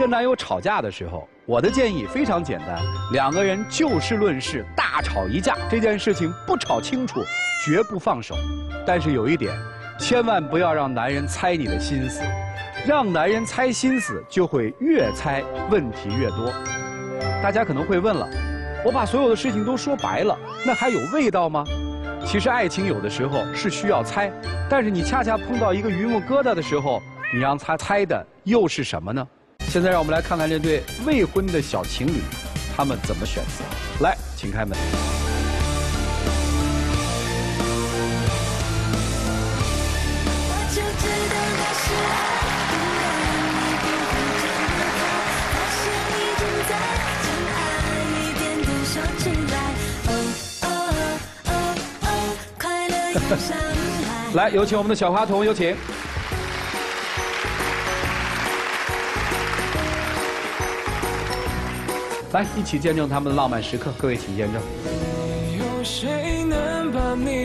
跟男友吵架的时候，我的建议非常简单：两个人就事论事，大吵一架，这件事情不吵清楚，绝不放手。但是有一点，千万不要让男人猜你的心思，让男人猜心思，就会越猜问题越多。大家可能会问了，我把所有的事情都说白了，那还有味道吗？其实爱情有的时候是需要猜，但是你恰恰碰到一个榆木疙瘩的时候，你让他猜的又是什么呢？现在让我们来看看这对未婚的小情侣，他们怎么选择。来，请开门。来，有请我们的小花童，有请。来，一起见证他们的浪漫时刻。各位，请见证。有谁能把你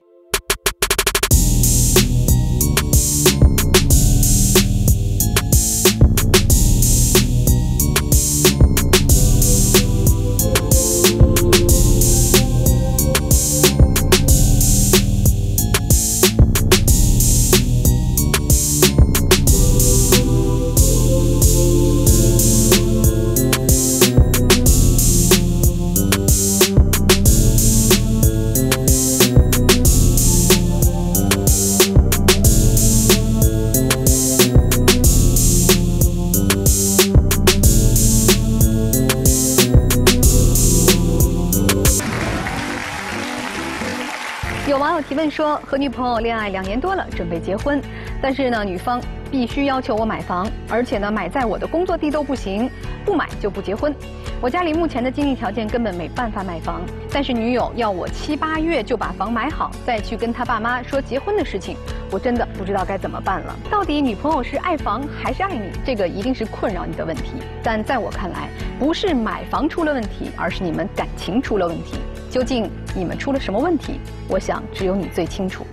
有网友提问说，和女朋友恋爱两年多了，准备结婚，但是呢，女方必须要求我买房，而且呢，买在我的工作地都不行，不买就不结婚。我家里目前的经济条件根本没办法买房，但是女友要我七八月就把房买好，再去跟她爸妈说结婚的事情，我真的不知道该怎么办了。到底女朋友是爱房还是爱你？这个一定是困扰你的问题。但在我看来，不是买房出了问题，而是你们感情出了问题。究竟你们出了什么问题？我想只有你最清楚。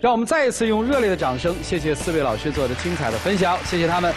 让我们再一次用热烈的掌声，谢谢四位老师做的精彩的分享，谢谢他们。